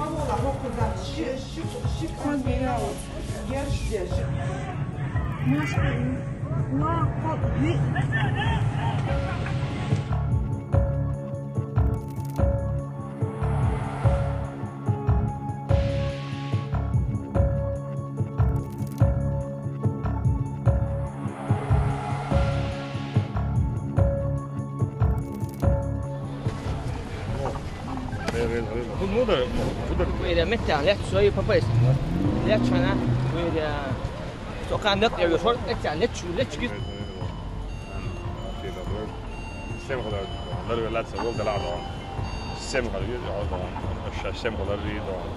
mamo na boku no, kod, papa is. Ligt van hè. Weer de. Zo kan dat er zo. Ligt ja, ligt zo, ligt goed. السم خضر ضرب لا تسوي ده لا ده السم خضر يقعد السم خضر يقعد